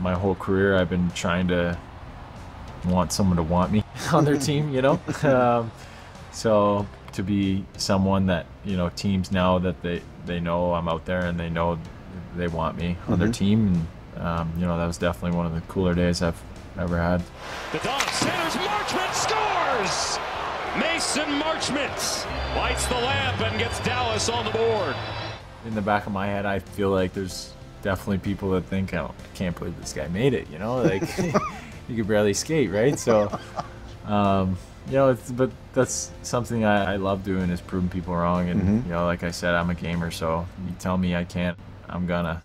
my whole career I've been trying to want someone to want me on their team, you know. um, so to be someone that you know teams now that they they know I'm out there and they know they want me on their team, and um, you know that was definitely one of the cooler days I've ever had. The Dogs centers. Marchment scores. Mason Marchment lights the lamp and gets Dallas on the board. in the back of my head, I feel like there's definitely people that think, oh, I can't believe this guy made it. You know, like you could barely skate, right? So, um, you know, it's, but that's something I, I love doing is proving people wrong. And you know, like I said, I'm a gamer, so you tell me I can't, I'm gonna.